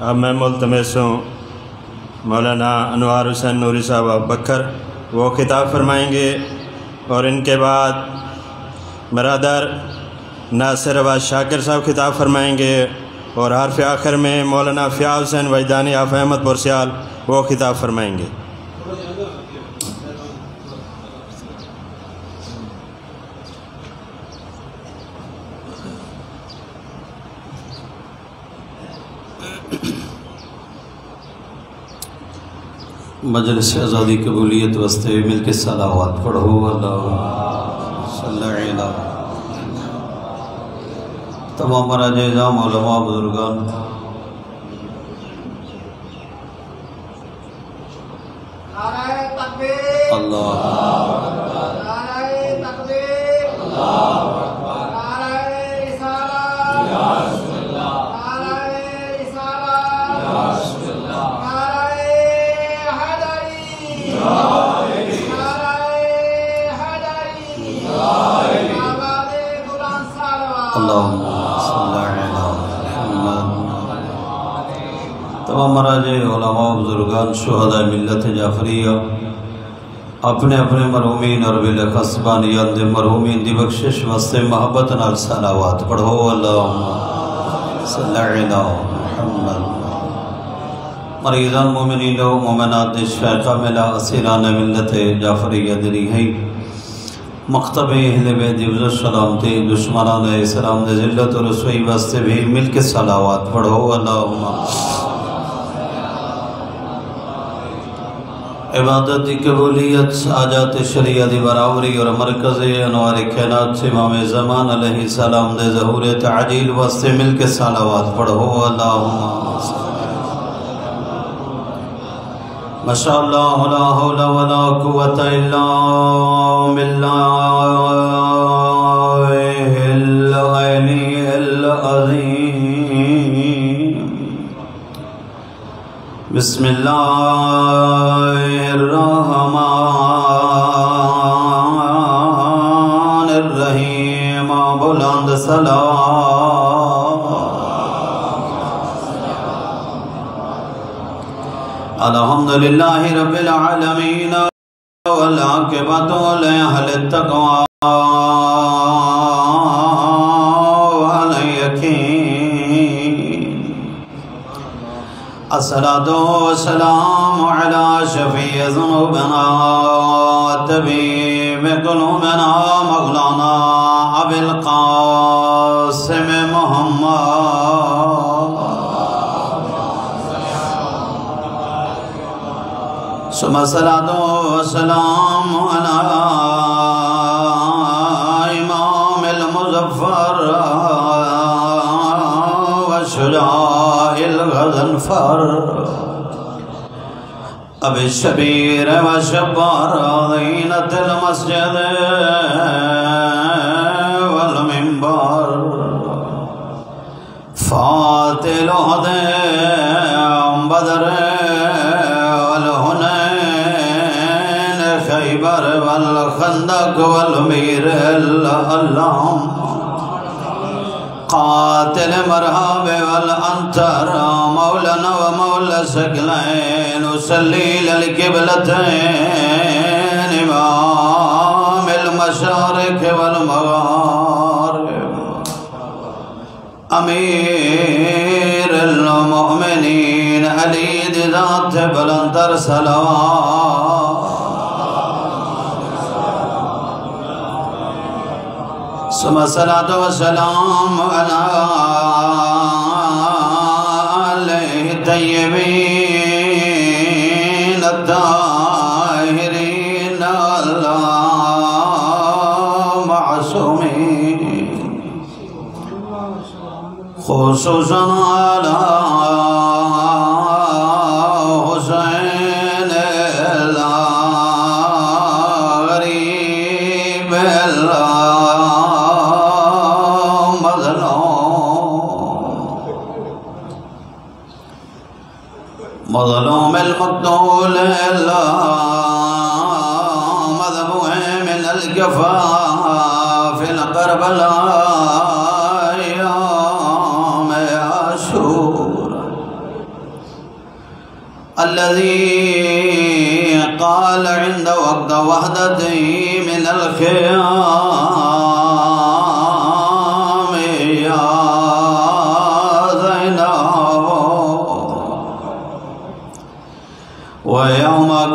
اب میں ملتمس ہوں مولانا انوار حسین نوری صاحب بکر، وہ خطاب فرمائیں گے اور ان کے بعد برادر ناصر عباس شاکر صاحب خطاب فرمائیں گے اور حرف آخر میں مولانا فیاض حسین وجدانی آف احمد برسیال وہ خطاب فرمائیں گے۔ مجلس آزادی قبولیت وستے مل کے صلاوات پڑھو اللہ صلی اللہ علیہ تمام مراج اعظام علماء بزرگان تکبیر۔ اللہ۔ تمام مراج علماء بزرگان، شہداء ملت جعفریہ، اپنے اپنے مرحومین اور بالخص بانیان دے مرحومین دی بخشش واسطے محبت نال صلاوات پڑھو۔ اللہم صلی علی محمد۔ مریضان، مومنین و مومنات دے شیخہ ملا، اسیران ملت جعفریہ دری ہے مختب اہل بیت عبد السلام تے دشمنان اسلام دے ذلت و رسوئی واسطے بھی مل کے صلاوات پڑھو۔ اللہم عبادت دی قبولیت آجات شریعہ دی براوری اور مرکز انوار کائنات سے امام زمان علیہ السلام دے ظہور تعجیل واسطے مل کے سالوات پڑھو، اللہم ماشاء اللہ لا حول ولا قوت الا بالله بسم الله الرحمن الرحيم بلند سلام الحمد لله رب العالمين والعاقبة لأهل التقوى الصلاة والسلام على شفيع ذنوبنا طبيب قلوبنا مولانا أبي القاسم محمد. ثم الصلاة والسلام الغزنفر أبي الشبير والشبار ضينة المسجد والمنبر. فاتل هدى بدر والهنين خيبر والخندق والمير اللهم قاتل مرحب والأنتر مولانا ومولى سقلين وسلي للقبلتين إمام المشارق والمغارب. أمير المؤمنين علي ذات بلندر سلام ثم الصلاة والسلام على الطيبين الطاهرين. المعصومين خصوصا على الغريب. المظلوم مظلوم المقتول مذبوح من الجفا في القربلاء يوم عاشور الذي قال عند وقت وحدته من الخيام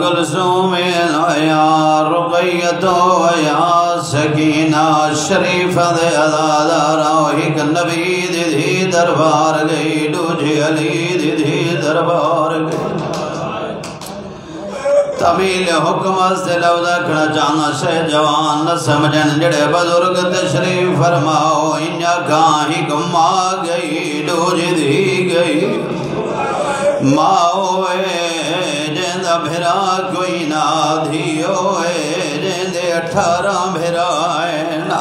ويوم كلثوم يا رقية ويا سكينة الشريفة دے ازادارا وہی کہ نبی دی دی دربار گئی دوجی علی دی دی دربار گئی۔ طویل حکم سے لوزہ کھڑا جانا شہ جوان، نہ سمجھن جڑے بزرگ تشریف فرماؤ انجا کاہی کم آ گئی دوجی دی گئی۔ ماؤے جیندہ بھرا کوئی نہ دھیوے جیندے اٹھارہ بھرائے نا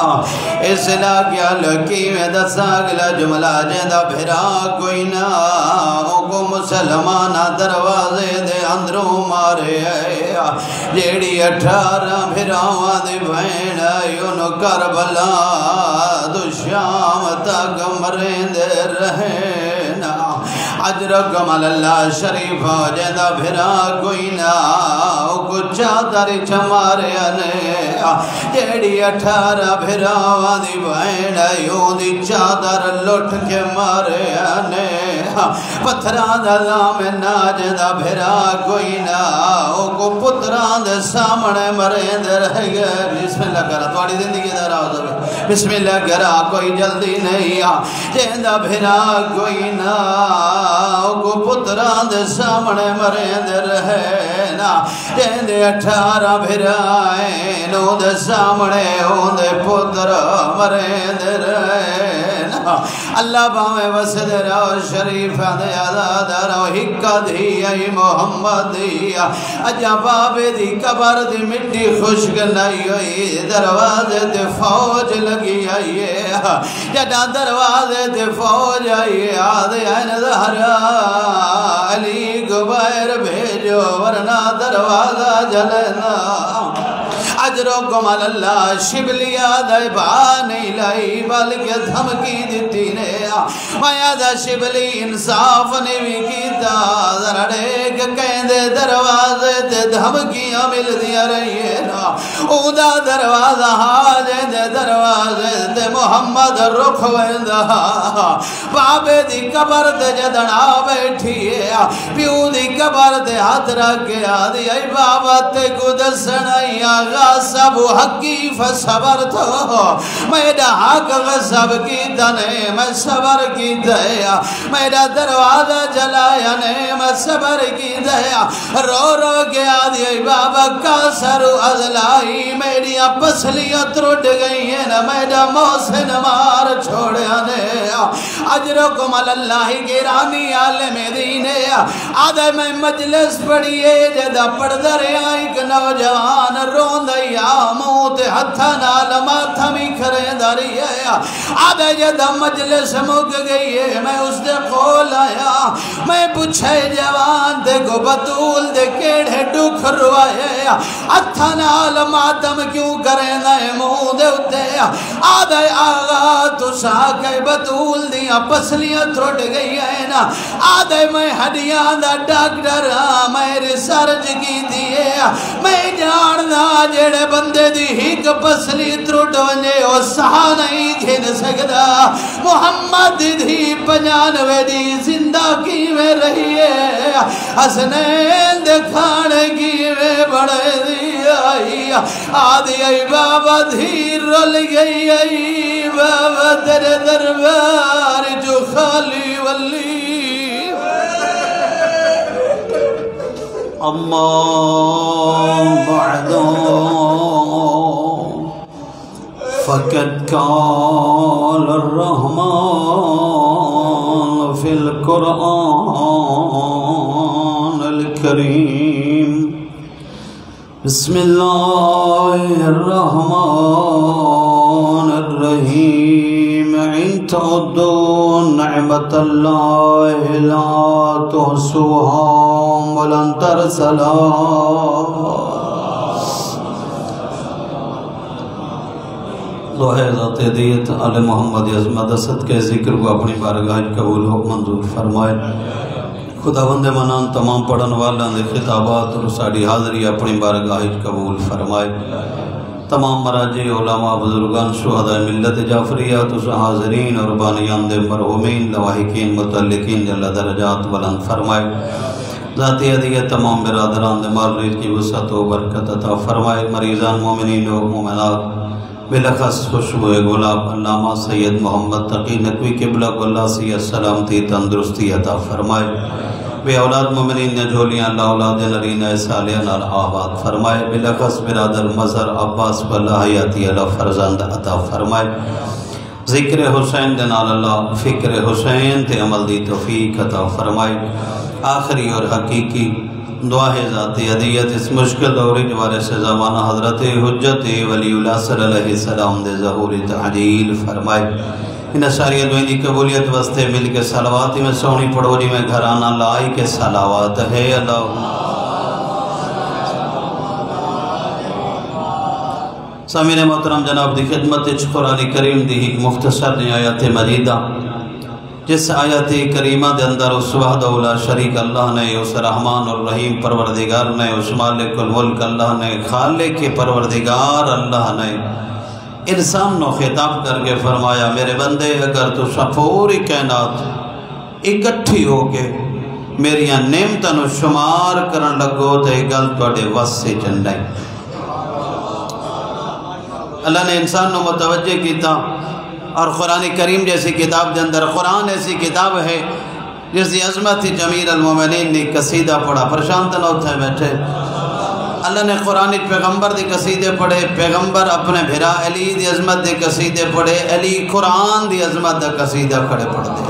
اس لاغیا لکی میں دسا اگلا جملہ جیندہ بھرا کوئی نہ کو مسلمانہ دروازے دے اندروں مارے جیڑی اٹھارہ بھراوہ دے بھین یون کربلا دو شام تک مرندے رہنا اجر کمال اللہ شریف جیندہ بھرا کوئی نہ کچھ چادر چمارے آنے جیڑی اٹھارہ بھرا وادی بہن یوں دی چادر لٹ کے مارے آنے پتھران دا زامن جیندہ بھرا کوئی نہ کو پتران دے سامنے مرے دے رہ گئے۔ بسم اللہ کرا توڑی زندگی دا راو دے بسم اللہ کرا، کوئی جلدی نہیں آ۔ جیندہ بھرا کوئی نہ کو پتران دے سامنے مرے دے رہے نا جیندے اٹھارہ بھرائے نو دے سامنے ہوں دے اللہ باوے وسد رو شریف دے آزاد رو ہکا محمد دی اجا بابے دی قبر دی مٹی خوشک نہیں ہوئی، دروازے دے فوج لگی آئیے جڈا دروازے دے فوج آئیے آدھے این دہرا علی گبیر بھیجو، ورنہ دروازہ جلنا۔ اجرو کمال اللہ شبلیا دے نہیں لائی بلکہ دھمکی دیتی نے۔ مایا دا شبلی، انصاف نے بھی کیتا۔ ذرا ڈیک کہندے دروازے تے دھمکیاں مل دیا رہی نا۔ او دروازہ حاجے دے دروازے تے محمد رخ ویندا۔ بابے دی قبر تے جدنا بیٹھی ہے پیو دی قبر تے ہاتھ رکھ کے آدھی، اے بابا تے کو دسنا آغا سب حقی فصبر تو میرا حق غصب کی تنے، میں صبر کی دیا۔ میرا دروازہ جلایا، نے میں صبر کی دیا۔ رو رو گیا دی بابا کا سرو ازلائی۔ میری پسلیت رٹ گئی ہے نا میرا موسن مار چھوڑیا نے اجرکم اللہ گرانی عالم دینے آدھے میں مجلس پڑھئے جدہ پڑھ در ایک نوجوان رون دیا موت ہتھا نال ماتھا می کھرے داری ہے۔ آدھے جدہ مجلس مک گئی ہے، میں اس دے قول آیا۔ میں پوچھے، جوان دے گو بطول دے کیڑے ڈکھ روائے۔ ہتھا نال ماتم کیوں کرے نئے مو دے اتے۔ آدھے آغا تو ساکے بطول دیا پسلیاں تھوٹ گئی ہے نا۔ آدھے میں ہڈیاں دا ڈاکٹر میں ریسرچ کی دیئے میں جاننا جڑے بندے دی ہیک پسلی ترٹ ونجے، او سہا نہیں گھن سکدا۔ محمد دی پنجانوے دی زندہ کی میں رہیے حسنین دکھان کی میں بڑے دی آئی۔ آدھی آئی، بابا دھیر رل گئی آئی۔ بابا در دربار جو خالی ولی أما بعد فقد قال الرحمن في القرآن الكريم. بسم الله الرحمن الرحيم. تعدوا نعمة الله لا تحصوها ولن ترسلا لوہے ذات دیت علی محمد عظمت اسد کے ذکر کو اپنی بارگاہ قبول و منظور فرمائے۔ خداوند منان، تمام پڑھن والوں دے خطابات اور ساڑی حاضری اپنی بارگاہ قبول فرمائے۔ تمام مراجع، علماء، بزرگان، شہداء ملت جعفریہ تو حاضرین اور بانیان دے مرحومین، لواحقین، متعلقین جل درجات بلند فرمائے۔ ذاتی عدیت تمام برادران دے مال کی وسعت و برکت عطا فرمائے۔ مریضان، مومنین و مومنات بلخص خوشبو گلاب، علامہ سید محمد تقی نقوی قبلہ اللہ سی سلامتی، تندرستی عطا فرمائے۔ بے اولاد مومنین نے جھولیاں اللہ اولاد نرینہ صالحہ نال آباد فرمائے۔ بلخص برادر مظہر عباس واللہ حیاتی اللہ فرزند عطا فرمائے۔ ذکر حسین دے نال اللہ فکر حسین تے عمل دی توفیق عطا فرمائے۔ آخری اور حقیقی دعا ہے ذات عدیت اس مشکل دوری جوارے سے زمانہ حضرت حجت ولی اللہ صلی اللہ علیہ وسلم دے ظہور تعجیل فرمائے۔ ان ساری دعائیں دی قبولیت واسطے مل کے صلوات میں سونی پڑھو جی میں گھرانا لائی کے صلوات ہے اللہ۔ سامین محترم، جناب دی خدمت اچھ قرآن کریم دی ایک مختصر نے آیت مجیدہ جس آیت کریمہ دے اندر اس وحد اولا شریک اللہ نے، اس رحمان الرحیم پروردگار نے، اس مالک الملک اللہ نے، خالق پروردگار اللہ نے انسان نو خطاب کر کے فرمایا، میرے بندے، اگر تو پوری کائنات اکٹھی ہو کے میریاں نعمتاں نو شمار کرن لگو تے گل تواڈے وس سے اللہ نے انسان نو متوجہ کیتا اور قرآن کریم جیسی کتاب دے اندر قرآن ایسی کتاب ہے جس دی عظمت جمیل المومنین نے قصیدہ پڑھا۔ پرشان تنو تھے بیٹھے۔ اللہ نے قرآن پیغمبر دی قصیدے پڑھے، پیغمبر اپنے بھرا علی دی عظمت دی قصیدے پڑھے، علی قرآن دی عظمت دی قصیدہ کھڑے پڑھ دے۔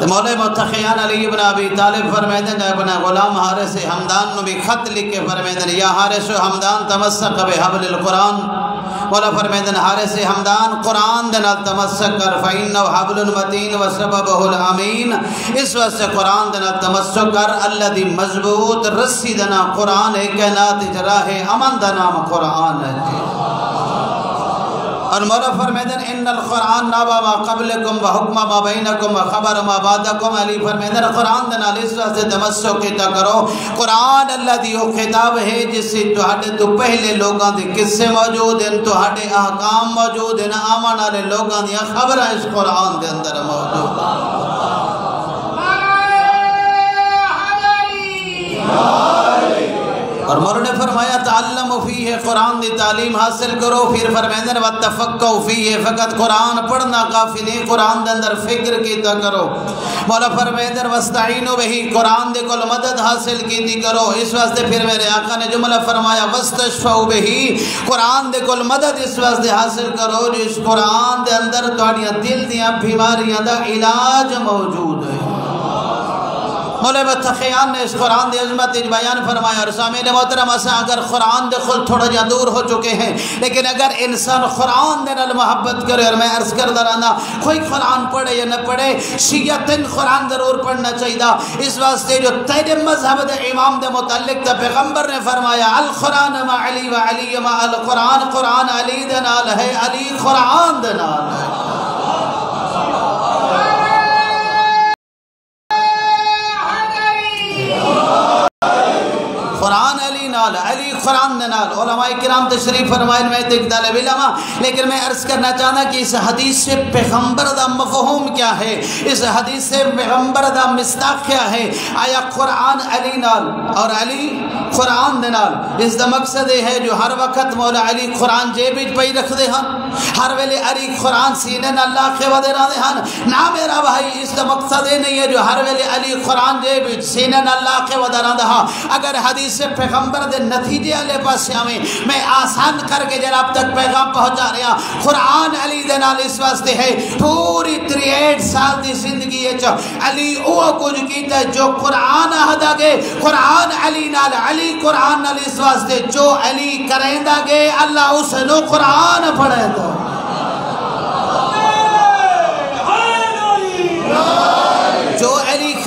تو مولا متخیان علی ابن ابی طالب فرمیدن جائے ابن غلام حارس حمدان نو بھی خط لکھے فرمیدن یا حارس حمدان تمسک بحبل القرآن مولا فرمیدن حارس حمدان، قرآن دن تمسک کر و حبل المتین و سببہ الامین اس وقت سے قرآن دن تمسک کر اللہ دی مضبوط رسی دنا قرآن ہے کہنات جراہ امن دنام قرآن ہے۔ اور مولا فرمیدن ان القرآن نابا ما قبلکم و حکم ما بینکم و خبر ما بعدکم. علی فرمیدن قرآن دن علی صلی سے تمسو کیتا کرو۔ قرآن اللہ دیو خطاب ہے جس سے تو ہٹے تو پہلے لوگاں دی قصے موجود ہیں تو ہٹے احکام موجود ہیں آمان آلے لوگاں دی خبر ہے اس قرآن دے اندر موجود اور مر نے فرمایا تعلم فیہ، قرآن دی تعلیم حاصل کرو۔ پھر فرمیدن واتفقو فیہ، فقط قرآن پڑھنا کافی نہیں، قرآن دے اندر فکر کیتا کرو۔ مولا فرمیدن وستعینو بہی، قرآن دے کل مدد حاصل کیتی کرو۔ اس واسطے پھر میرے آقا نے جملہ فرمایا وستشفو بہی، قرآن دے کل مدد اس واسطے حاصل کرو۔ جو اس قرآن دے اندر توڑیاں دل دیاں بیماریاں دا علاج موجود ہے۔ مولا بتخیان نے اس قرآن دے عظمت بیان فرمایا، اور سامین محترم اسا اگر قرآن دے خل تھوڑا جا دور ہو چکے ہیں، لیکن اگر انسان قرآن دے نال محبت کرے اور میں عرض کر درانا کوئی قرآن پڑھے یا نہ پڑھے شیعتن قرآن ضرور پڑھنا چاہیے اس واسطے جو تیرے مذہب دے امام دے متعلق تا پیغمبر نے فرمایا، القرآن ما علی و علی ما القرآن، قرآن علی دے نال ہے، علی قرآن دے نال۔ ہے نال علی علماء کرام تشریف فرمائن میں ایک طالب علماء ہاں، لیکن میں عرض کرنا چاہنا کہ اس حدیث سے پیغمبر دا مفہوم کیا ہے؟ اس حدیث سے پیغمبر دا مستاق کیا ہے؟ آیا قرآن علی نال اور علی قرآن نال اس دا مقصد ہے جو ہر وقت مولا علی قرآن جیبیج پہی رکھ دے ہاں ہر ویلے علی قرآن سینے نال اللہ کے ودے را دے ہاں۔ نا میرا بھائی، اس دا مقصد نہیں ہے جو ہر ویلے علی قرآن جیبیج سینے نال اللہ کے ودے را دے ہاں۔ اگر حدیث پیغمبر دے نتیجے علی پاس آویں۔ میں آسان کر کے جناب تک پیغام پہنچا رہا قرآن علی دے نال اس واسطے ہے۔ پوری تریٹ سال دی زندگی ہے جو علی او کچھ کیتا ہے جو قرآن آہدا گے۔ قرآن علی نال علی قرآن نال اس واسطے جو علی کریں دا گے، اللہ اس نو قرآن پڑھے دا جو علی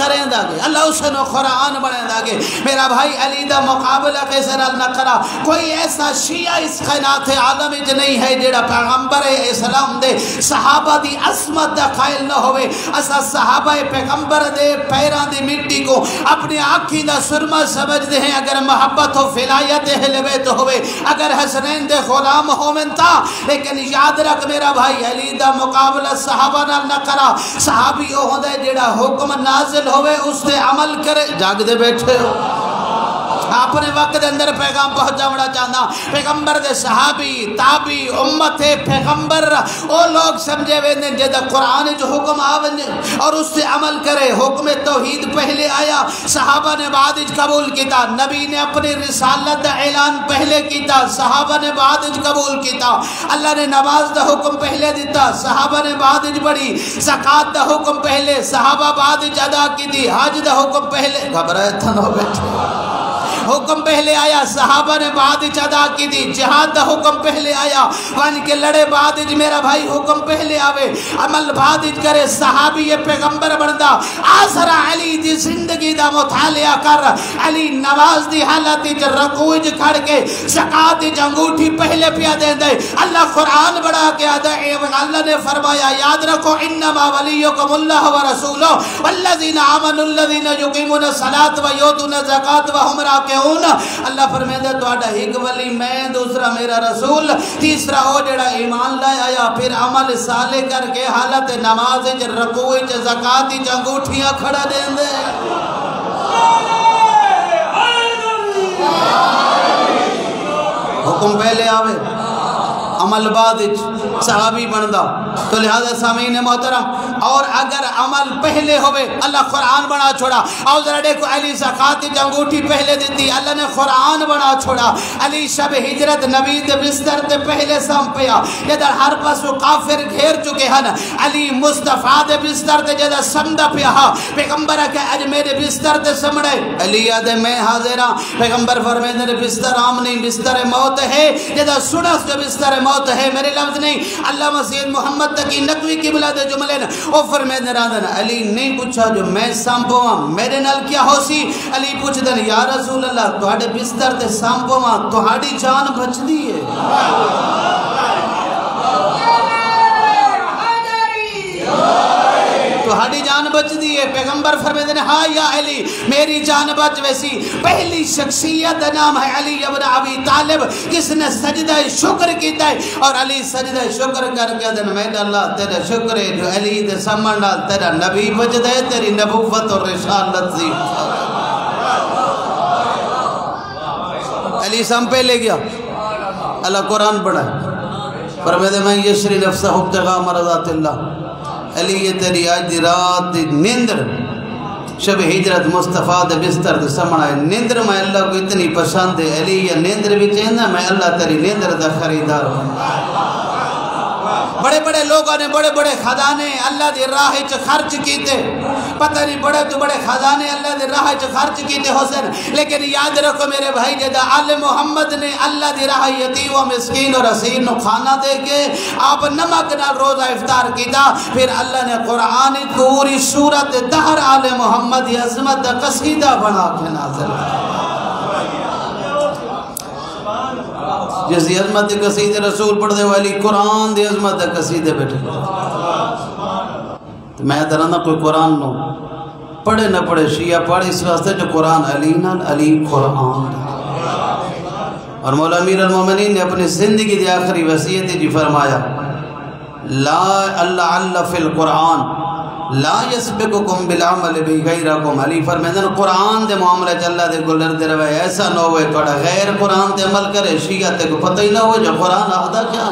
کریں دا گے اللہ حسن و قرآن بنے داگے میرا بھائی علی دا مقابلہ کیسے نال نہ کرا؟ کوئی ایسا شیعہ اس خینات عالم وچ نہیں ہے جیڑا پیغمبر اسلام دے صحابہ دی عصمت دا قائل نہ ہوئے۔ اسا صحابہ پیغمبر دے پیران دی مٹی کو اپنی آنکھی دا سرما سمجھ دے ہیں۔ اگر محبت ہو فلایت ہلوے تو ہوئے، اگر حسنین دے غلام ہو منتا لیکن یاد رکھ میرا بھائی علی دا مقابلہ صحابہ نال نہ کرا۔ صحابی او ہوندے جیڑا حکم نازل ہوئے اس دے عمل کرے۔ جاگ دے بیٹھے ہو۔ اپنے وقت دے اندر پیغام پہنچاونا چاہنا پیغمبر دے صحابی، تابی، امت پیغمبر، او لوگ سمجھے ویندے جدہ قرآن جو حکم آوندے اور اس سے عمل کرے، حکم توحید پہلے آیا۔ صحابہ نے بعد اج قبول کیتا۔ نبی نے اپنی رسالت دا اعلان پہلے کیتا۔ صحابہ نے بعد اج قبول کیتا۔ اللہ نے نماز دا حکم پہلے دیتا صحابہ نے بعد اج بڑی زکاة دا حکم پہلے۔ صحابہ بعد اج ادا کی دی حج دا حکم پہلے۔ گھبرائے تھا نو بیٹھے۔ حکم پہلے آیا، صحابہ نے بعد ادا کی دی جہاد دا حکم پہلے آیا۔ وان کے لڑے بعد میرا بھائی حکم پہلے آوے۔ عمل بعد کرے، صحابی یہ پیغمبر بندا۔ آسرا علی دی زندگی دا مطالعہ کر۔ علی نواز دی حالت دی رکوج کھڑ کے زکاة دی انگوٹھی پہلے پیا دے دے۔ اللہ قرآن بڑا کے آدھا۔ اللہ نے فرمایا، یاد رکھو، انما ولیکم اللہ و رسولو والذین آمنوا الذین یقیمون الصلاة و یوتون الزکاة و ہم راکے اللہ فرمائے دے تو آڈا ایک ولی میں، دوسرا میرا رسول، تیسرا ہو جڑا ایمان لائے آیا، پھر عمل سالے کر کے حالت نماز چ رکوع چ زکاة چ انگوٹھیاں کھڑا دیں دے حکم پہلے آوے، عمل بعد صحابی بندہ تو لہذا سامعین محترم، اور اگر عمل پہلے ہوئے، اللہ قرآن بنا چھوڑا۔ اور ذرا دیکھو، علی زکاة جنگوٹی پہلے دیتی اللہ نے قرآن بنا چھوڑا۔ علی شب ہجرت نبی دے بستر دے پہلے سام پیا جدر ہر پاس وہ کافر گھیر چکے ہیں علی مصطفیٰ دے بستر دے جدر سمدہ پیا پیغمبر کہ اج میرے بستر دے سمڑے علی یاد میں حاضرہ ہاں۔ پیغمبر فرمائے دے بستر عام نہیں، بستر موت ہے۔ جدر سنس جو بستر موت ہے، میرے لفظ نہیں۔ اللہ مسید محمد تکی نقوی کی بلا دے جملے نا او فرمے دے رادن علی نہیں پوچھا جو میں سامپو ہاں میرے نال کیا ہو سی علی پوچھ دن یا رسول اللہ تو ہاڑے بستر تے سامپو ہاں تو ہاڑی جان بچ دیئے تو ہاڑی جان بچ دیئے پیغمبر فرمائے دن ہاں یا علی میری جان بچ ویسی پہلی شخصیت نام ہے علی ابن ابی طالب جس نے سجدہ شکر کیتا ہے اور علی سجدہ شکر کر کے دن میں اللہ تیرے شکر ہے جو علی دے سمنا تیرا نبی بچ دے تیری نبوت اور رسالت زی علی سم پہ لے گیا اللہ قرآن پڑھا فرمائے میں یشری نفسہ ابتغا مرضات اللہ علی یہ تیری آج رات دی نیندر۔ شب ہجرت مصطفیٰ دے بستر دے سمنا ہے نیندر میں اللہ کو اتنی پسند ہے، علی یا نیندر بھی چاہنا میں اللہ تیری نیندر دا خریدار ہوں۔ بڑے بڑے لوگوں نے بڑے بڑے خزانے اللہ دی راہ چ خرچ کیتے۔ پتہ نہیں بڑے تو بڑے خزانے اللہ دی راہ چ خرچ کیتے حسن، لیکن یاد رکھو میرے بھائی جدا آل محمد نے اللہ دی راہ یتیم و مسکین و رسین و کھانا دے کے آپ نمک نال روزہ افطار کیتا، پھر اللہ نے قرآن پوری صورت دہر آل محمد عظمت قصیدہ بنا کے نازل کیا۔ جس دی عظمت قصید رسول پڑھ دے والی قرآن دی عظمت قصید بیٹھے۔ تو میں درانہ کوئی قرآن نو۔ پڑھے نہ پڑھے، شیعہ پڑھے اس واسطے جو قرآن علی نال علی قرآن۔ اور مولا امیر المومنین نے اپنی زندگی دی آخری وسیعت جی فرمایا، لا اللہ اللہ فی القرآن۔ لا یسبککم بالعمل بی غیرکم علی فرمیدن قرآن دے معاملہ چلا دے گلر دے روے ایسا نہ ہوئے کڑا غیر قرآن دے عمل کرے، شیعہ تے کو پتہ ہی نہ ہوئے جو قرآن آدھا کیا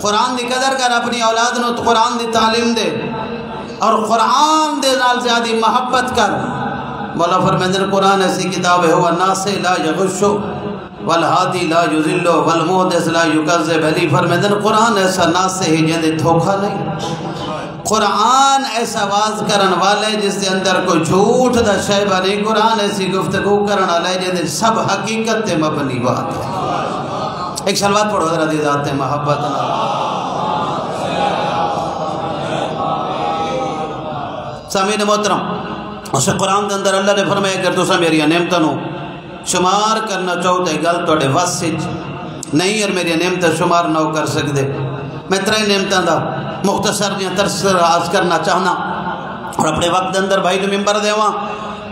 قرآن دی قدر کر اپنی اولاد نو، قرآن دی تعلیم دے، اور قرآن دے نال زیادی محبت کر. مولا فرمیدن قرآن ایسی کتاب ہے ہوا ناسے لا یغشو. والہادی لا یزلو والمودس لا یکذب. علی فرمیدن قرآن ایسا ناسے ہی جندے دھوکا نہیں. قرآن ایسا واز کرن والے جس دے اندر کوئی جھوٹ دا شیبہ نہیں. قرآن ایسی گفتگو کرن والے جس سب حقیقت تے مبنی بات ہے. ایک شلوات پڑھو ذرا دی ذات محبت سامعین محترم اس قرآن کے اندر اللہ نے فرمایا کہ تسا میری نعمتوں شمار کرنا چاہو تو گل تے وس نہیں اور میری نعمت شمار نہ کر سکتے میں ترے نعمتوں کا مختصر جہاں ترس راز کرنا چاہنا۔ اور اپنے وقت اندر بھائی نو ممبر دیواں۔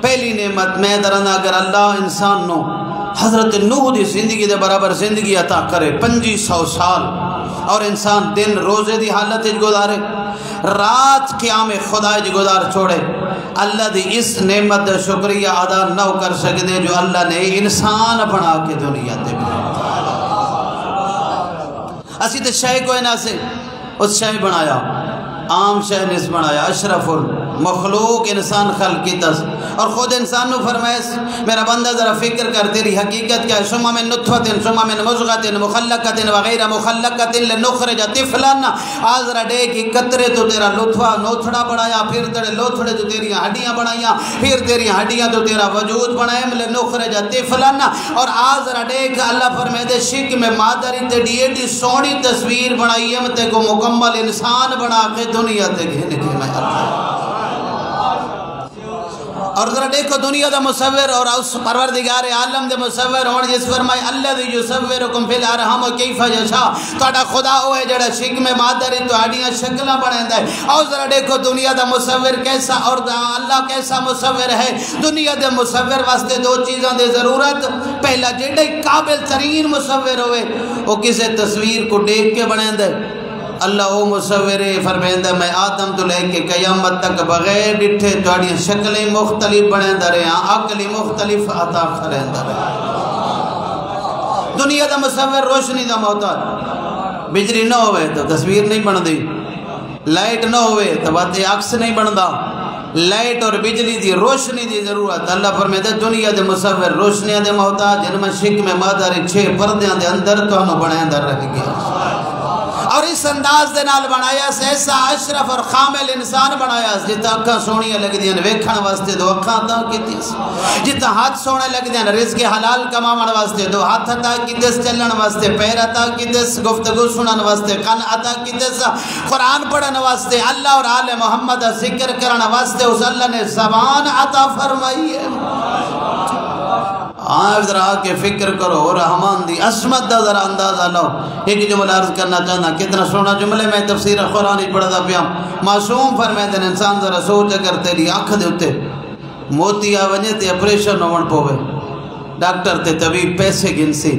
پہلی نعمت میں درنا اگر اللہ انسان نو حضرت نوح دی زندگی دے برابر زندگی عطا کرے پنجی سو سال۔ اور انسان دن روزے دی حالت اچ گزارے، رات قیام خدا اچ گزار چھوڑے۔ اللہ دی اس نعمت دا شکریہ ادا نہ کر سکتے جو اللہ نے انسان بنا کے دنیا تے اسی تے شے کوئی نہ سے، اس شے بنایا، عام شے نس بنایا، اشرف المخلوق انسان خلق کی تس۔ اور خود انسان نو فرمائس، میرا بندہ ذرا فکر کر، تیری حقیقت کیا ہے؟ شما من نطفت شما من مزغت مخلقت وغیرہ مخلقت لنخرج طفلا آج ذرا ڈے کی قطرے تو تیرا لطفہ، نوتھڑا بنایا پھر تیرے لوتھڑے تو تیری ہڈیاں بنایا پھر تیری ہڈیاں تو تیرا وجود بنائے لنخرج طفلا اور آج ذرا ڈے کہ اللہ فرمائے دے شک میں مادری تے ڈیٹی سونی تصویر بنائی ہے تے کو مکمل انسان بنا کے دنیا تے گھن کے میں۔ اللہ اور ذرا دیکھو دنیا دا مصور اور اس پروردگار عالم دے مصور ہون جس فرمائے اللہ دی یصورکم فی الارحام کیف یشاء۔ تہاڈا خدا او ہے جڑا شک میں مادر تہاڈیاں شکلاں بنیندا ہے۔ اور ذرا دیکھو دنیا دا مصور کیسا اور دا اللہ کیسا مصور ہے۔ دنیا دے مصور واسطے دو چیزاں دے ضرورت۔ پہلا جڑا قابل ترین مصور ہوئے، وہ کسے تصویر کو دیکھ کے بنیندا ہے۔ اللہ او مصورے فرمیندہ میں آدم تو لے کے قیامت تک بغیر ڈٹھے توڑی شکلیں مختلف بنے درے ہیں عقلی مختلف عطا کریں درے دنیا دا مصور روشنی دا محتاج۔ بجلی نہ ہوئے تو تصویر نہیں بن دی لائٹ نہ ہوئے تو بات عکس نہیں بندا لائٹ اور بجلی دی روشنی دی ضرورت۔ اللہ فرمیدہ دنیا دے مصور روشنیاں دے محتاج جن میں شک میں مادر، چھے پردیاں دے اندر تو انہوں بنے اندر رہ گیا۔ اور اس انداز دے نال بنایا سے ایسا اشرف اور خامل انسان بنایا جتا اکھاں سونیاں لگ دیاں ویکھن واسطے دو اکھاں عطا کیتیس جتا ہاتھ سونے لگ دیاں رزق حلال کماون واسطے دو ہاتھ عطا کیتیس چلن واسطے پیر عطا کیتیس گفتگو سنن واسطے کن عطا کیتیس قرآن پڑھن واسطے اللہ اور آل محمد ذکر کرن واسطے اس اللہ نے زبان عطا فرمائی ہے۔ آج ذرا کے فکر کرو رحمان دی عصمت دا ذرا اندازہ لو ایک جملہ عرض کرنا چاہنا، کتنا سونا جملے میں تفسیر قرآن ہی پڑھا پیا معصوم فرمائے دن انسان ذرا سوچ اگر تیری آنکھ دے ہوتے موتی آونے تے اپریشن ہوون پوے۔ ڈاکٹر تے طبیب پیسے گنسی۔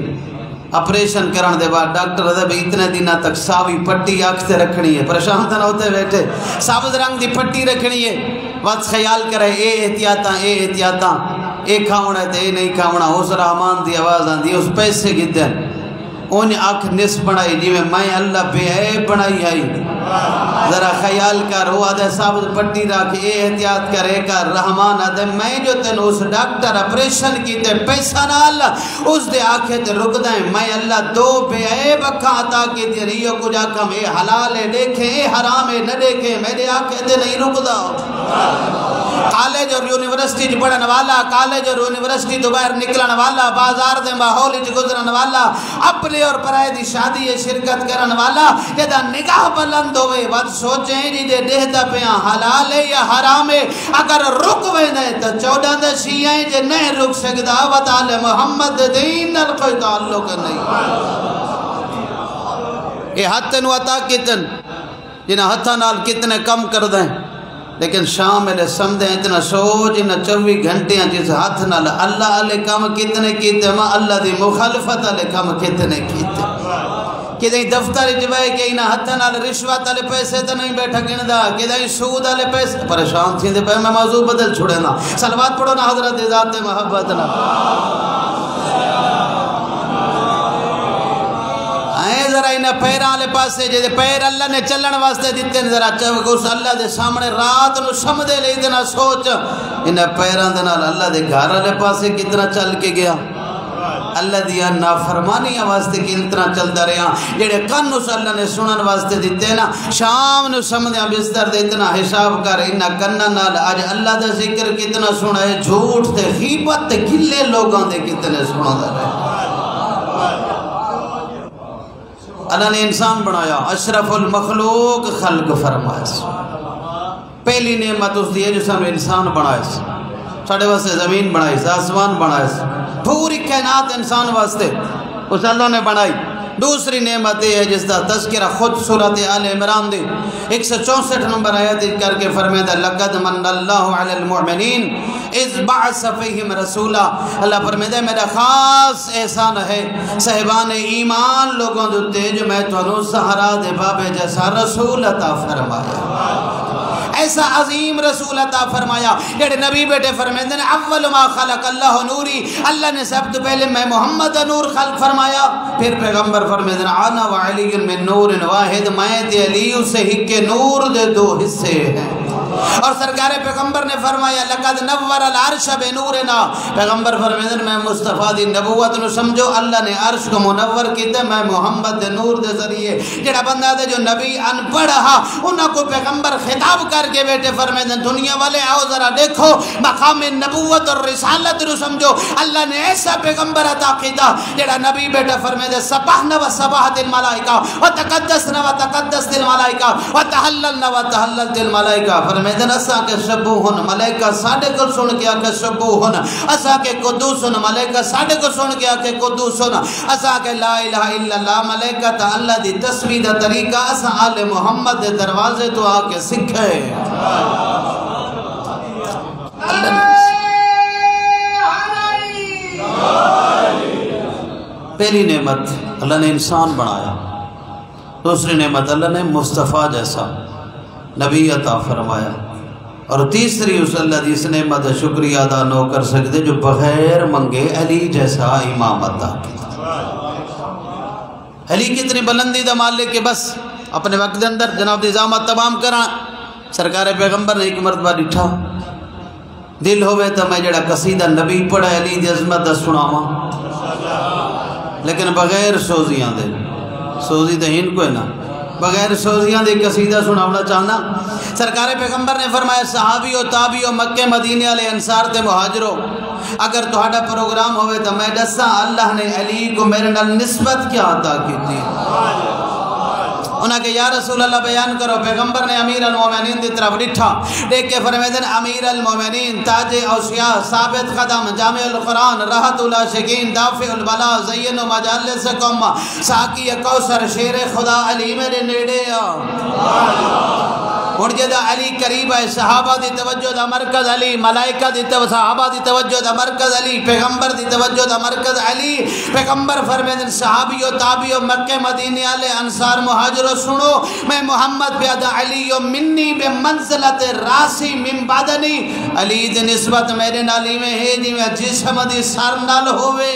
اپریشن کرن دے بعد ڈاکٹر دے بھی اتنے دنہ تک ساوی پٹی آنکھ تے رکھنی ہے۔ پریشان تھا نہ ہوتے بیٹھے۔ سابز رنگ دی پٹی رکھنی ہے۔ وقت خیال کرے، اے احتیاطاں اے احتیاطاں۔ اے کھاؤنا ہے تے اے نہیں کھاؤنا اس رحمان دی آواز آن دی اس پیسے گدن ان اکھ نس بنائی جی میں میں اللہ پہ اے بنائی آئی۔ ذرا خیال کر ہوا دے ثابت پٹی رکھ، اے احتیاط کر، اے کر، رحمان آدھے میں جو تین اس ڈاکٹر اپریشن کی تے پیسہ نہ اللہ اس دے آنکھیں تے رک دیں میں اللہ دو پہ اے بکھا عطا کی تے ریو کو جا کم، اے حلال ہے، دیکھیں، اے حرام ہے، نہ دیکھیں میرے آنکھیں تے نہیں رک دا کالج اور یونیورسٹی جو پڑھن والا، کالج اور یونیورسٹی تو باہر نکلن والا، بازار دے ماحول جو گزرن والا، اپنے اور پرائے دی شادی، شرکت کرن والا، جدا نگاہ بلند ہوئے بات سوچیں جی دے دہتا پیاں حلال ہے یا حرام ہے؟ اگر رک ویندے تو چودہ دا شیعیں جے نہیں رک سکتا وطال محمد دین نال کوئی تعلق نہیں۔ یہ ہتھن وطا کتن جنہ ہتھا نال کتنے کم کر دیں لیکن شام میں سمدھے اتنا سوچ انہ چوی گھنٹیاں جس ہاتھ نال اللہ علیہ کام کتنے کیتے ماں اللہ دی مخالفت علیہ کام کتنے کیتے کدیں دفتر جوائے کہ انہ ہاتھ نال رشوت علیہ پیسے تو نہیں بیٹھا گندا کدیں سود علیہ پیسے پریشان تھی دے پہ میں موضوع بدل چھوڑے نا سلوات پڑھو نا حضرت ذات محبت نا آئے ذرا انہیں پیران لے پاسے جے پیر اللہ نے چلن واسطے دیتے ہیں ذرا چاہو اس اللہ دے سامنے رات نو سمدے لے دینا سوچ انہیں پیران دینا اللہ دے گھارا لے پاسے کتنا چل کے گیا۔ اللہ دیا نافرمانی واسطے کتنا چل دا رہا۔ جڑے کن اس اللہ نے سنن واسطے دیتے نا، شام نو سمدے بستر دے اتنا حساب کر انہ کننا نال آج اللہ دا ذکر کتنا سنا ہے، جھوٹ تے غیبت تے گلے لوگاں دے کتنے سنا دا رہا اللہ نے انسان بنایا، اشرف المخلوق خلق فرمایا۔ پہلی نعمت اس دی ہے جو سانو انسان بنائے سی ساڑھے واسطے زمین بنائی، آسمان بنائے سی پوری کائنات انسان واسطے اس اللہ نے بنائی۔ دوسری نعمت یہ ہے جس کا تذکرہ خود صورت آل عمران دی۔ ایک سو چونسٹھ نمبر آیت کر کے فرمیدہ لقد من اللہ علی المؤمنین اذ بعث فیہم رسولا۔ اللہ فرمیدہ میرا خاص احسان ہے صحبان ایمان لوگوں دوتے جو میں تو سہارا دے بابے جیسا رسول عطا فرمایا۔ ایسا عظیم رسول عطا فرمایا۔ جڑے نبی بیٹے فرمیندے نے، اول ما خلق اللہ نوری۔ اللہ نے سب تو پہلے میں محمد نور خلق فرمایا۔ پھر پیغمبر فرمیندے نے آنا وعلی من نور واحد، میں تے علی سے ہی نور دے دو حصے ہیں۔ اور سرکار پیغمبر نے فرمایا، لقد نور العرش بنورنا۔ پیغمبر فرمیندے میں مصطفیٰ دی نبوت نو سمجھو، اللہ نے عرش کو منور کیتا میں محمد دے نور دے ذریعے۔ جڑا بندہ دے جو نبی ان پڑھا انہاں کو پیغمبر خطاب کر کے بیٹے فرمیندے دنیا والے آؤ ذرا دیکھو، مقام نبوت اور رسالت نو سمجھو۔ اللہ نے ایسا پیغمبر عطا کیتا، جڑا نبی بیٹا فرمیندے سبحنا و سبحت الملائکہ و تقدسنا و تقدس الملائکہ و تحللنا و تحللت الملائکہ فرمیندے اسا کے شبوہن ملائکہ ساڑھے کو سن کے آکے شبوہن اسا کے قدوسن ملائکہ ساڑھے کو سن کے آکے قدوسن اسا کے لا الہ الا اللہ، ملائکہ تا اللہ دی تصویر طریقہ اسا آل محمد دے دروازے تو آکے سکھے۔ اللہ نے پہلی نعمت اللہ نے انسان بنایا، دوسری نعمت اللہ نے مصطفیٰ جیسا۔ نبی عطا فرمایا۔ اور تیسری اس اللہ دی اس شکریہ ادا نہ کر سکتے جو بغیر منگے علی جیسا امام عطا علی کتنی بلندی دا مالک کہ بس اپنے وقت دے اندر جناب دی تمام کرا سرکار پیغمبر نے ایک مرتبہ ڈٹھا۔ دل ہوئے تو میں جڑا قصیدہ نبی پڑھا، علی دی عظمت دا سناواں۔ لیکن بغیر سوزیاں دے، سوزی تو ہن کوئی نہ۔ بغیر سوزیاں دے قصیدہ سناونا چاہنا۔ سرکار پیغمبر نے فرمایا، صحابی و تابی و مکہ مدینے والے انصار تے مہاجرو، اگر تہاڈا پروگرام ہوئے تو میں دساں، اللہ نے علی کو میرے نال نسبت کیا عطا کی تھی انہاں کہ یا رسول اللہ بیان کرو، پیغمبر نے امیر المومنین دی طرف ڈٹھا، دیکھ کے فرمیدن امیر المومنین، تاج اوسیاء، ثابت قدم، جامع القرآن رحت الاشقین دافع البلا زین و مجالسکم ساکی کوسر شیر خدا علی میرے نیڑے ہوں جدا علی قریب ہے، صحابہ دی توجہ دا مرکز علی، ملائکہ دی توجہ صحابہ دی توجہ دا مرکز علی، پیغمبر دی توجہ دا مرکز علی۔ پیغمبر فرمیدن صحابی و تابی و مکہ مدینے والے انصار مہاجر و سنو، میں محمد بیاد علی و منی بے منزلت راسی من بدنی علی دی نسبت میرے نالی میں ہے جی میں جسم دی سر نال ہوئے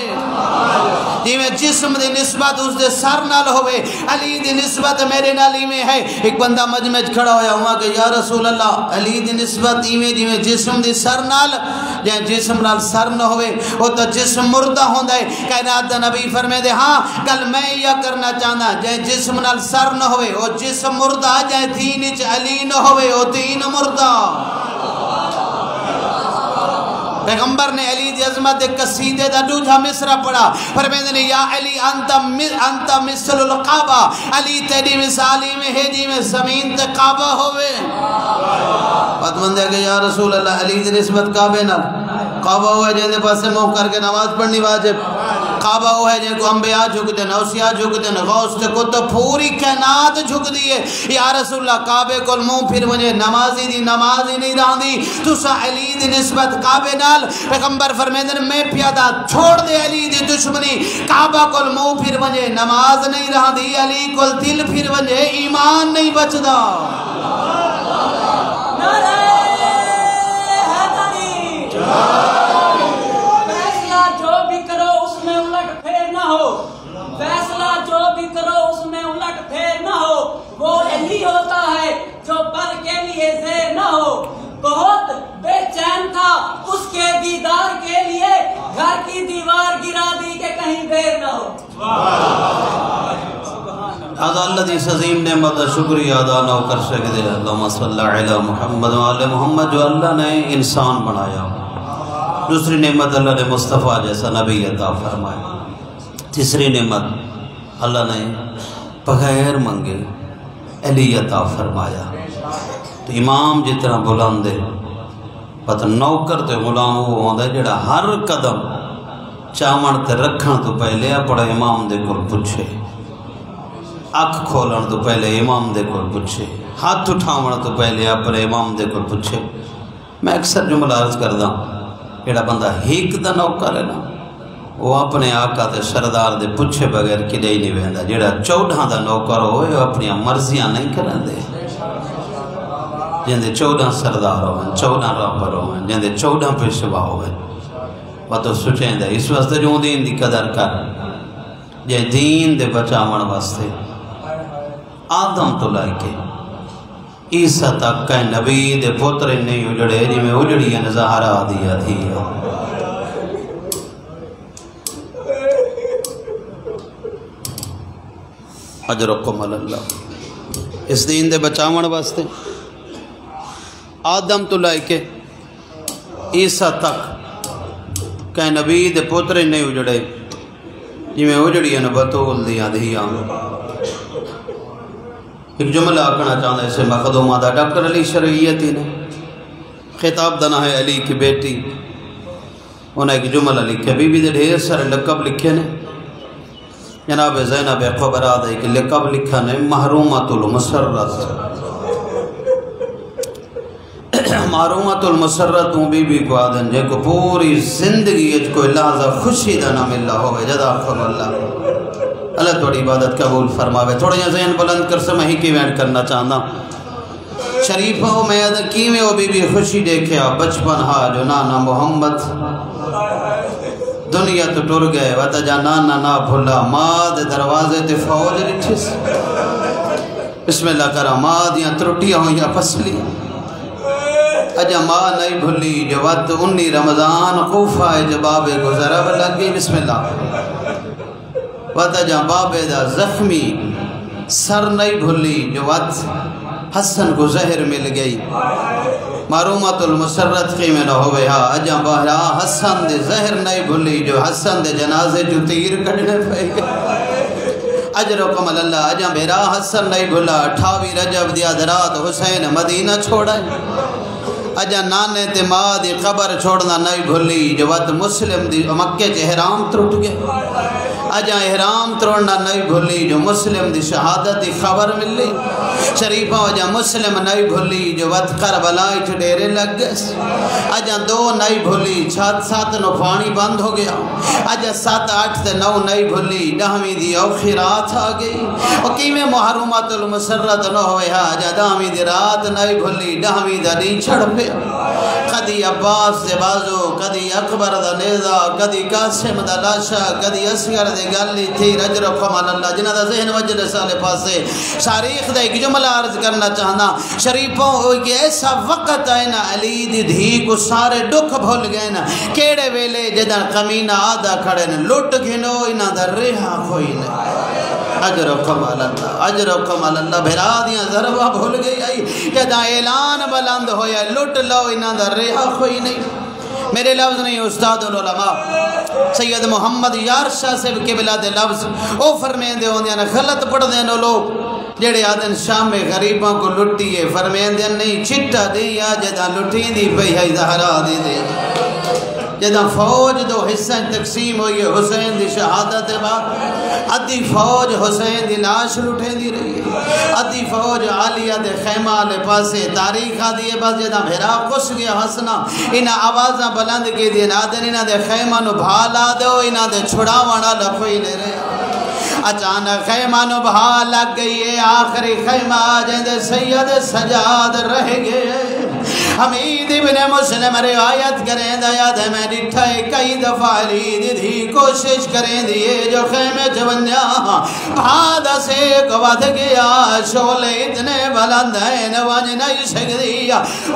جی میں جسم دی نسبت اس دے سر نال ہوئے علی دی نسبت میرے نالی میں ہے۔ ایک بندہ مجمج کھڑا ہویا ہوا کہ یا رسول اللہ، علی دی نسبت ایویں جویں جسم دی سر نال یا جسم نال سر نہ ہوئے، او تو جسم مردہ ہوندا ہے۔ کائنات دا نبی فرمے دے ہاں کل میں یا کرنا چاہنا جے جسم نال سر نہ ہوئے، او جسم مردہ، جے دین وچ علی نہ ہوئے، او دین مردہ۔ پیغمبر نے علی دی عظمت ایک قصیدے دا دوجھا مصرہ پڑھا۔ فرمیدے نے، یا علی، انت انت مثل القعبہ۔ علی تیری مثالی میں ہے جی میں زمین تے کعبہ ہوئے۔ بات مندے کہ یا رسول اللہ، علی دی نسبت کعبے نہ کعبہ ہوئے جن دے پاس سے موہ کر کے نماز پڑھنی واجب۔ صحابہ کعبہ ہوئے جن کو انبیاء جھک دے نوسیاء جھک دے غوث کو تو پوری کائنات جھک دیئے یا رسول اللہ کعبے کو منہ پھر مجھے نمازی دی، نمازی نہیں رہا دی تو سا علی دی نسبت کعبے نال۔ پیغمبر فرمیدن میں پیادہ چھوڑ دے علی دی دشمنی۔ کعبہ کو منہ پھر مجھے نماز نہیں رہا دی علی کو دل پھر مجھے ایمان نہیں بچ دا فیصلہ جو بھی کرو اس میں الٹ پھیر نہ ہو فیصلہ جو بھی کرو اس میں الٹ پھیر نہ ہو وہ علی ہوتا ہے جو پر کے لیے زیر نہ ہو۔ بہت بے چین تھا اس کے دیدار کے لیے۔ گھر کی دیوار گرا دی کہ کہیں دیر نہ ہو۔ لہذا اللہ۔ دی جی اس عظیم نعمت شکریہ ادا نہ کر سکتے اللہم صلی علی محمد و آل محمد، جو اللہ نے انسان بنایا۔ دوسری نعمت اللہ نے مصطفیٰ جیسا نبی عطا فرمایا تیسری نعمت اللہ نے بغیر منگے علی عطا فرمایا۔ تو امام جتنا بلند ہے پتہ نوکر تے غلام وہ ہوندا ہے جڑا ہر قدم چاون تے رکھن تو پہلے اپنا امام دے کول پوچھے۔ اکھ کھولن تو پہلے امام دے کول پوچھے۔ ہاتھ اٹھاون تو پہلے اپنے امام دے کول پوچھے۔ میں اکثر جملہ عرض کردا ہاں، جڑا بندہ ہیک دا نوکر ہے نا وہ اپنے آقا تے سردار دے پوچھے بغیر کدے ہی نہیں ویندا جڑا چودھاں دا نوکر ہوئے وہ اپنی مرضیاں نہیں کرن دے جندے چودہ سردار ہوئے چودہ رابر ہوئے جندے چودہ پیشوا ہوئے وہ تو سوچیں دے اس واسطے جو دین دی قدر کر جے دین دے بچاون واسطے آدم تو لائے کے عیسیٰ تک کہ نبی دے پوترے نہیں اجڑے جی میں اجڑی نظہرہ دیا تھی اجرکم اللہ۔ اس دین دے بچاون واسطے آدم تو لائے کے عیسیٰ تک کہ نبی دے پوترے نہیں اجڑے جی میں اجڑی ہیں بطول دیا دیا ایک جملہ آکھنا چاہتا ہے اسے مخدومہ دا ڈاکٹر علی شرعیتی نے۔ خطاب دنا ہے علی کی بیٹی۔ انہیں ایک جملہ لکھے، بی بی دے ڈھیر سارے لقب لکھے نے۔ جناب زینب خبر آدھے کہ لقب لکھا نے محرومت المسرت۔ معرومت المسرت ہوں بی بی کو آدھن جے کو پوری زندگی اج کوئی لحظہ خوشی دا نام اللہ ہوئے، جدا خب اللہ۔ اللہ توڑی عبادت قبول فرماوے۔ تھوڑا یہ ذہن بلند کر سے، میں ہی کی وینٹ کرنا چاہتا شریف ہو، میں ادھا کی میں وہ بی بی خوشی دیکھیا بچپن ہا جو نانا محمد۔ دنیا تو ٹر گئے، وطا جا نانا نا بھلا ماں دے دروازے تے فوج رٹھس بسم اللہ کرا، ماں دیاں ترٹیاں ہوئی یا پسلی اجا ماں نہیں بھلی جو وقت انی رمضان خوفہ جو بابے گزرا لگی، بسم اللہ۔ وقت اجا بابے دا زخمی سر نہیں بھلی جو وقت حسن کو زہر مل گئی۔ معرومت المسرت قیمہ نہ ہوئے ہاں اجا بہرا حسن دے زہر نہیں بھلی، جو حسن دے جنازے جو تیر کڑنے پہ گئے اجر و کمل اللہ اجا میرا حسن نہیں بھلا۔ اٹھاوی رجب دیا درات حسین مدینہ چھوڑا اجا نانے تے ماں دی قبر چھوڑنا نہیں بھلی، جو وقت مسلم دی مکے چے احرام ترٹ گئے۔ اجا احرام تروڑنا نہیں بھلی، جو مسلم دی شہادت دی خبر ملی۔ شریفہ اجا مسلم نہیں بھلی، جو وقت کربلائی ٹھڈیرے لگ گئے اجا دو نہیں بھلی، چھات سات نو پانی بند ہو گیا۔ اجا سات آٹھ تے نو نہیں بھلی ڈہمی دی اوخی رات آ گئی۔ اور میں محرومات المسرت نہ ہوئے اجا دہمی دی رات نہیں بھلی ڈہمی دا نہیں چھڑ پہ کدی عباس دے بازو کدی اکبر دا نیزہ کدی قاسم دا لاشا کدی اسگر دے گلی تھی رجر و خمال اللہ جنہ دا ذہن وجد سالے پاسے شاریخ دے ایک جملہ عرض کرنا چاہنا شریفوں ایک ایسا وقت ہے نا علی دی دھی کو سارے ڈکھ بھول گئے نا، کیڑے ویلے جدن کمینہ آدھا کھڑے نا، لٹ گھنو انہ دا ریحا کوئی نا۔ اجر و کمال اللہ، اجر و کمال اللہ، بھیرا دیاں ضربہ بھول گئی، آئی۔ جدہ اعلان بلند ہویا، لٹ لو انہ دا ریحا کوئی نہیں۔ میرے لفظ نہیں، استاد العلماء. سید محمد یار شاہ سے قبلہ دے لفظ. او فرمین دے ہوندے ہیں، غلط پڑھ دے نو لوگ. جڑے آدن شام میں غریباں کو لٹی ہے فرمین دے نہیں، چھٹا یا جدا لٹی دی پہ ہے، زہرا دی دے۔ جدہ فوج دو حصہ تقسیم ہوئی ہے حسین دی شہادت بعد ادھی فوج حسین دی لاش لٹھے دی رہی۔ ہے ادھی فوج عالیہ دے خیمہ لے پاسے تاریخ آدھی بس جدہ بھیرا کس گیا حسنا انہ آوازہ بلند کی دی نادن انہ دے خیمہ نو بھالا دو انہ دے چھڑا وانا لکھوئی لے رہے۔ اچانک خیمہ نو بھا لگ گئی ہے آخری خیمہ جندے سید سجاد رہ گئے۔ حمید ابن مسلم روایت کریں دیاد میں ڈٹھائے کئی دفعہ علی دی کوشش کریں دیئے جو خیمے چونیا بھاد سے قوت گیا، شولے اتنے بلند ہیں نواج نہیں سک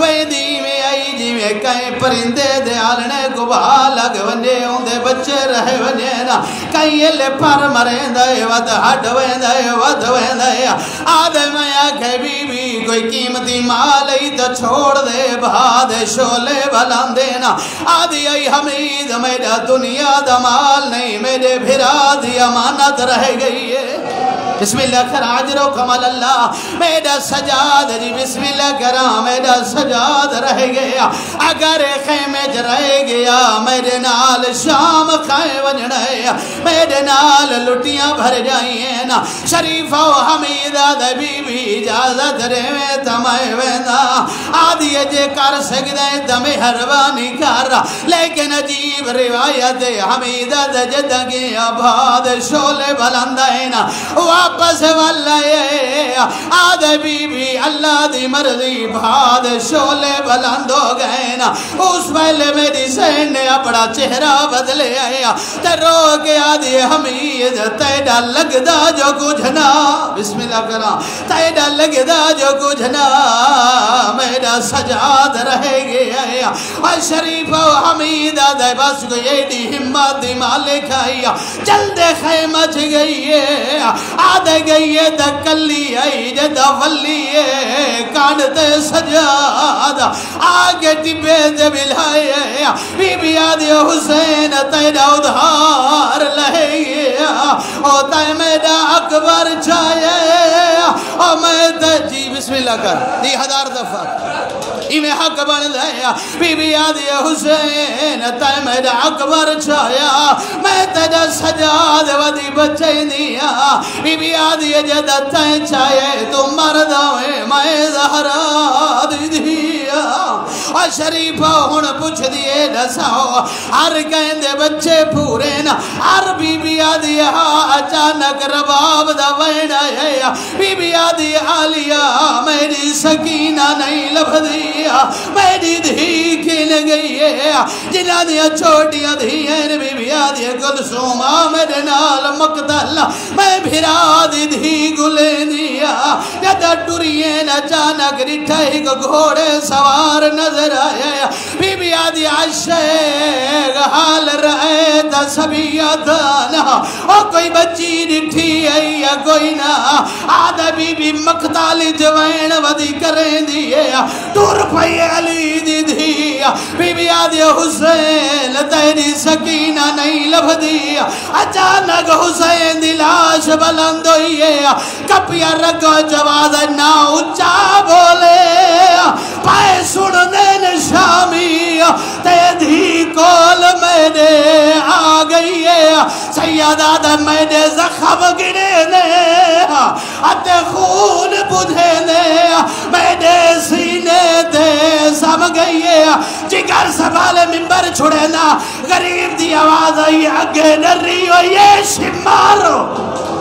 ویدی میں آئی جی میں کئی پرندے دے آلنے کو بھا لگ ونجے ہوں دے بچے رہے ونجے نا کئی لے پر مریں دے ود ہٹ ویں دے ود ویں دے آدم آکھے بی بی کوئی قیمتی مال ہی تو چھوڑ دے بہاد شولے بلان دینا آدھی ای حمید میرا دنیا دمال نہیں میرے بھرا دی امانت رہ گئی ہے بسم اللہ خراج رو کمال اللہ۔ میرا سجاد جی بسم اللہ کرام میرا سجاد رہ گیا۔ اگر خیمے چ رہ گیا، میرے نال شام کھائے وجڑے میرے نال لٹیاں بھر جائیں نا۔ شریف و حمیدہ دے بی بی اجازت رے میں تمہیں وینا آدھی جے کر سکدے تمہیں حربانی کر۔ لیکن عجیب روایت حمیدہ دے جدگی آباد شولے بلندائیں واپس واللہ آدھے بی بی اللہ دی مرضی بھاد شولے بلند ہو گئے نا. اس ویلے میری سین نے اپنا چہرہ بدلے آیا. تے رو کے آدھی حمید تیڈا لگدا جو کچھ نا. بسم اللہ کرا تیڈا لگدا جو کچھ نا. میرا سجاد رہے گیا اور شریف و حمید، آدھے بس کو یہ دی ہمت دی مالک آیا جلدے خیمہ چھ گئی ہے. آدھے گئی ہے دکلی آئی جدہ ولی ہے کانتے سجاد آگے ٹپے دے بلائے بی بی آدھے حسین تیرا ادھار لہے گیا او تے میرا اکبر چاہے او میں تے جی بسم اللہ کر۔ دی ہزار دفعہ۔ ایویں حق بن دیا بی بی آدھی حسین تے میرا اکبر چھایا میں تجا سجاد ودی بچے دیا بی بی آدھی جد تے چھائے تو مرد ہوئے میں زہرا دی دیا اور شریفہ ہون پوچھ دیئے دساؤ ہر کہندے بچے پورے نا ہر بی بی آدھی اچانک رباب دا ویڑا ہے بی بی آدھی آلیا میری سکینہ نہیں لبھ دیا میری دھی کھل گئی ہے جنہ دیا چھوٹیاں دھی ہیں بی بی آدھی گل سوما میرے نال مقتل میں بھرا دی دھی گلے دیا۔ جدہ ٹوریے نہ گھوڑے سوار نظر آیا۔ بی بی آدھی عشق حال رہے دا سبیت نا او کوئی بچی رٹھی آئی یا کوئی نا آدھا بی بی مقتالی جوین ودی کریں دیئے ٹور پئی علی دی دیا بی بی آدھی حسین، تیری سکینہ نہیں لبھ دیا۔ اچانک حسین دی لاش بلند ہوئی ہے کپیا رگو جواز نا اچا بولے پائے سڑنے نشامی تے دھی کول میرے آ گئی ہے سید آدم میرے زخم گرے نے اتے خون بدھے نے میرے سینے تے سم گئی ہے جگر سبال ممبر چھڑے نا غریب دی آواز آئی، اگے نری ہوئی ہے carro.